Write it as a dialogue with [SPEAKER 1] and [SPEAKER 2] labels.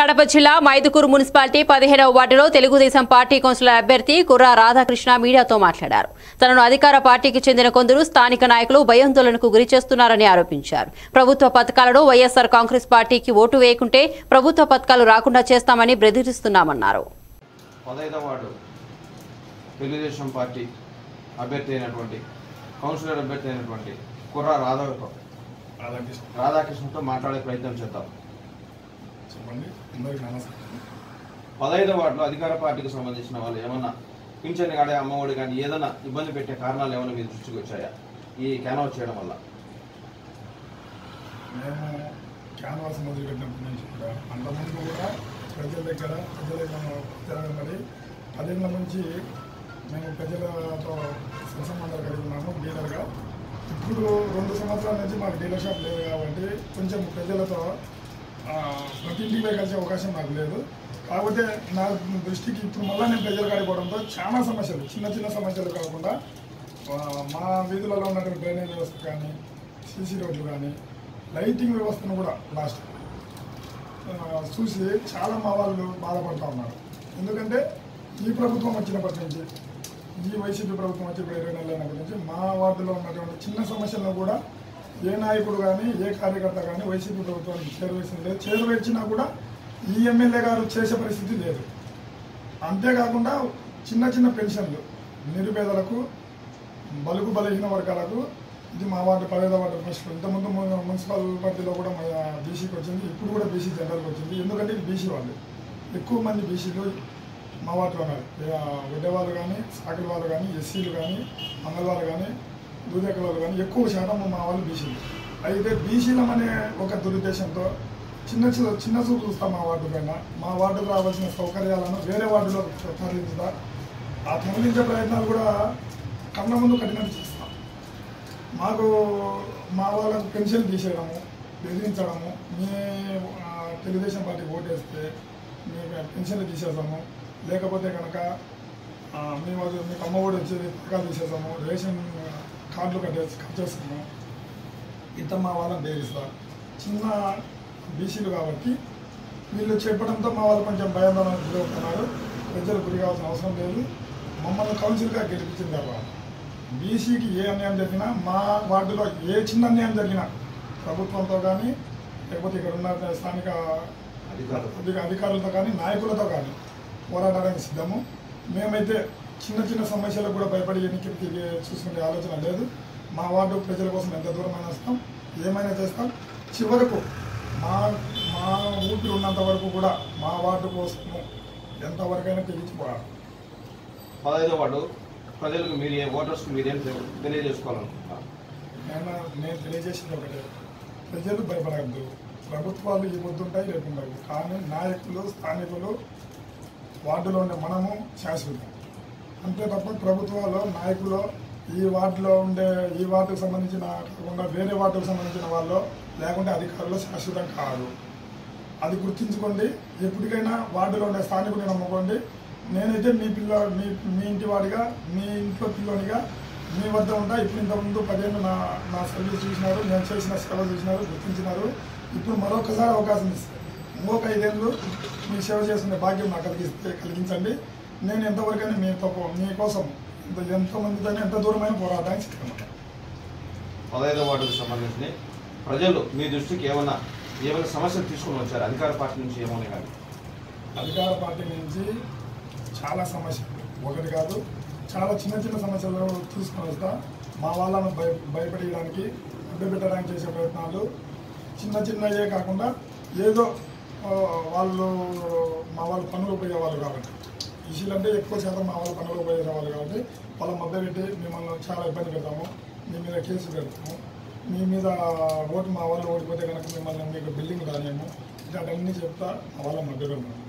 [SPEAKER 1] కడప జిల్లా మైదుకూరు మున్సిపాలిటీ పదిహేనవ వార్డులో తెలుగుదేశం పార్టీ కౌన్సిలర్ అభ్యర్థి కుర్రా రాధాకృష్ణ మీడియాతో మాట్లాడారు. తనను అధికార పార్టీకి చెందిన కొందరు స్థానిక నాయకులు భయాందోళనకు గురి చేస్తున్నారని ఆరోపించారు. ప్రభుత్వ పథకాలను వైఎస్ఆర్ కాంగ్రెస్ పార్టీకి ఓటు వేయకుంటే ప్రభుత్వ పథకాలు రాకుండా చేస్తామని బెదిరిస్తున్నామన్నారు.
[SPEAKER 2] పదహైదవ వార్డు తెలుగుదేశం పార్టీ అభ్యర్థి అయినటువంటి కౌన్సిలర్ అభ్యర్థి అయినటువంటి కుర్ర రాధవతో
[SPEAKER 3] రాధాకృష్ణ.
[SPEAKER 2] రాధాకృష్ణతో మాట్లాడే ప్రయత్నం చేద్దాం.
[SPEAKER 3] చెప్పండి. అందరికీ నమస్కారం.
[SPEAKER 2] పదహైదవ వార్డులో అధికార పార్టీకి సంబంధించిన వాళ్ళు ఏమన్నా పింఛన్ కానీ అమ్మఒడి కానీ ఏదైనా ఇబ్బంది పెట్టే కారణాలు ఏమైనా మీ దృష్టికి వచ్చాయా? ఈ క్యాన్వాస్ చేయడం వల్ల.
[SPEAKER 3] మేము క్యాన్వాస్ మొదలుపెట్టినప్పటి నుంచి కూడా అంతకుముందు కూడా ప్రజల దగ్గర ప్రజల తిరగబడి పదేళ్ళ నుంచి మేము ప్రజలతో సత్సంబంధాలు కలిగి ఉన్నాము డీలర్గా. ఇప్పుడు రెండు సంవత్సరాల నుంచి మాకు డీలర్ షాప్ లేదు కాబట్టి కొంచెం ప్రజలతో ప్రతి ఇంటికి కలిసే అవకాశం నాకు లేదు. కాకపోతే నా దృష్టికి ఇప్పుడు మళ్ళీ నేను ప్రజలు కాడిపోవడంతో చాలా సమస్యలు చిన్న చిన్న సమస్యలు కాకుండా మా వీధులలో ఉన్నటువంటి డ్రైనేజ్ వ్యవస్థ కానీ సీసీ రోడ్లు కానీ లైటింగ్ వ్యవస్థను కూడా లాస్ట్ చూసి చాలా మా వాళ్ళు బాధపడుతూ ఉన్నారు. ఎందుకంటే ఈ ప్రభుత్వం వచ్చినప్పటి నుంచి ఈ వైసీపీ ప్రభుత్వం వచ్చి ఇప్పుడు ఇరవై నెలలైనప్పటి నుంచి మా వార్డులో ఉన్నటువంటి చిన్న సమస్యలను కూడా ఏ నాయకుడు కానీ ఏ కార్యకర్త కానీ వైసీపీ ప్రభుత్వానికి చేరువేసింది లేదు. చేరువేసినా కూడా ఈ ఎమ్మెల్యే గారు చేసే పరిస్థితి లేదు. అంతేకాకుండా చిన్న చిన్న పెన్షన్లు నిరుపేదలకు బలుగు బలహీన వర్గాలకు ఇది మా వార్డు పదహైదో వార్డు ఫస్ట్. ఇంతకుముందు మున్సిపల్ పార్టీలో కూడా మా బీసీకి వచ్చింది ఇప్పుడు కూడా బీసీ జనరల్కి వచ్చింది. ఎందుకంటే ఇది బీసీ వాళ్ళు. ఎక్కువ మంది బీసీలు మా వాటిలో ఉన్నారు. వడ్డే వాళ్ళు కానీ సాకలి వాళ్ళు కానీ ఎస్సీలు కానీ మంగళవారు కానీ దూదేకల వాళ్ళు కానీ ఎక్కువ శాతం మా వాళ్ళు బీసీలు. అయితే బీసీలమనే ఒక దురుద్దేశంతో చిన్న చిన్న చిన్న చూపు చూస్తాం మా వార్డు పైన. మా వార్డుకు రావాల్సిన సౌకర్యాలను వేరే వార్డులో తరలించుతా ఆ తరలించే ప్రయత్నాలు కూడా కన్న ముందు కఠినంగా చేస్తాం. మాకు మా వాళ్ళకు పెన్షన్ తీసేయడము బెదిరించడము మీ తెలుగుదేశం పార్టీ ఓటేస్తే మీ పెన్షన్లు తీసేసాము లేకపోతే కనుక మేము మీ మీకు అమ్మఒడి వచ్చేది పథకాలు తీసేసాము రేషన్ కార్డులు కట్టేసి కట్ చేస్తాము ఇంత మా వాళ్ళని బెదిరిస్తారు చిన్న బీసీలు కాబట్టి వీళ్ళు చెప్పడంతో మా వాళ్ళు కొంచెం భయాందోళనకు గురవుతున్నారు. ప్రజలు గురి కావాల్సిన అవసరం లేదు. మమ్మల్ని కౌన్సిల్గా గెలిపించిన తర్వాత బీసీకి ఏ అన్యాయం జరిగినా మా వార్డులో ఏ చిన్న అన్యాయం జరిగినా ప్రభుత్వంతో కానీ లేకపోతే ఇక్కడ ఉన్న స్థానిక
[SPEAKER 2] అధికారులు
[SPEAKER 3] అధిక- అధికారులతో కానీ నాయకులతో కానీ పోరాడడానికి సిద్ధము. మేమైతే చిన్న చిన్న సమస్యలకు కూడా భయపడి ఎన్నికలు తిరిగి చూసుకునే ఆలోచన లేదు. మా వార్డు ప్రజల కోసం ఎంత దూరమైనా వస్తాం ఏమైనా చేస్తాం. చివరకు మా మా ఊపిరి ఉన్నంత వరకు కూడా మా వార్డు కోసము ఎంతవరకైనా తెగించిపోవాలి
[SPEAKER 2] పదహైదవ వార్డు. ప్రజలకు మీరు ఏ ఓటర్స్కి మీరేం తెలియజేసుకోవాలనుకుంటున్నారు?
[SPEAKER 3] నేను నేను తెలియజేసింది ఒకటే. ప్రజలు భయపడద్దు. ప్రభుత్వాలు ఈ పొద్దుంటాయి రేపు ఉండవు. కానీ నాయకులు స్థానికులు వార్డులో ఉండే మనము శాశ్వతం. అంతే తప్ప ప్రభుత్వాలు నాయకులు ఈ వార్డులో ఉండే ఈ వార్డుకు సంబంధించిన కాకుండా వేరే వార్డుకు సంబంధించిన వాళ్ళు లేకుంటే అధికారులు శాశ్వతం కాదు. అది గుర్తుంచుకోండి. ఎప్పటికైనా వార్డులో ఉండే స్థానికుని నమ్ముకోండి. నేనైతే మీ పిల్ల మీ మీ ఇంటి వాడిగా మీ ఇంట్లో పిల్లోనిగా మీ వద్ద ఉంటా. ఇప్పుడు ఇంతకుముందు పదేళ్ళు నా నా సర్వీస్ చూసినారు. నేను చేసిన సేవ చూసినారు గుర్తించినారు. ఇప్పుడు మరొకసారి అవకాశం ఇస్తారు ఇంకొక ఐదేళ్ళు మీ సేవ చేసుకునే భాగ్యం నాకు కలిగిస్తే కలిగించండి. నేను ఎంతవరకైనా మీతో మీకోసం ఇంత ఎంతమందితోనే ఎంత దూరమైన పోరాటానికి సిద్ధమవుతాను
[SPEAKER 2] పదహైదవ వార్డుకు సంబంధించి ప్రజలు మీ దృష్టికి ఏమైనా ఏమైనా సమస్యలు తీసుకొని వచ్చారు? అధికార పార్టీ నుంచి ఏమైనా కానీ?
[SPEAKER 3] అధికార పార్టీ నుంచి చాలా సమస్యలు ఒకటి కాదు చాలా చిన్న చిన్న సమస్యలు తీసుకొని వస్తా. మా వాళ్ళను భయ భయపడడానికి అడ్డుపెట్టడానికి చేసే ప్రయత్నాలు చిన్న చిన్నయే కాకుండా ఏదో వాళ్ళు మా వాళ్ళు పనులు పోయేవాళ్ళు కాబట్టి. ఈసీలు అంటే ఎక్కువ శాతం మా వాళ్ళు పనులు పోయేవాళ్ళు కాబట్టి వాళ్ళ మధ్య పెట్టి మిమ్మల్ని చాలా ఇబ్బంది పెడతాము. మీ మీద కేసు పెడతాము. మీ మీద ఓటు మా వాళ్ళు ఓడిపోతే కనుక మిమ్మల్ని మీకు బిల్డింగ్ రాలేము. ఇలాంటివన్నీ చెప్తా మా వాళ్ళ మధ్య పెడతాము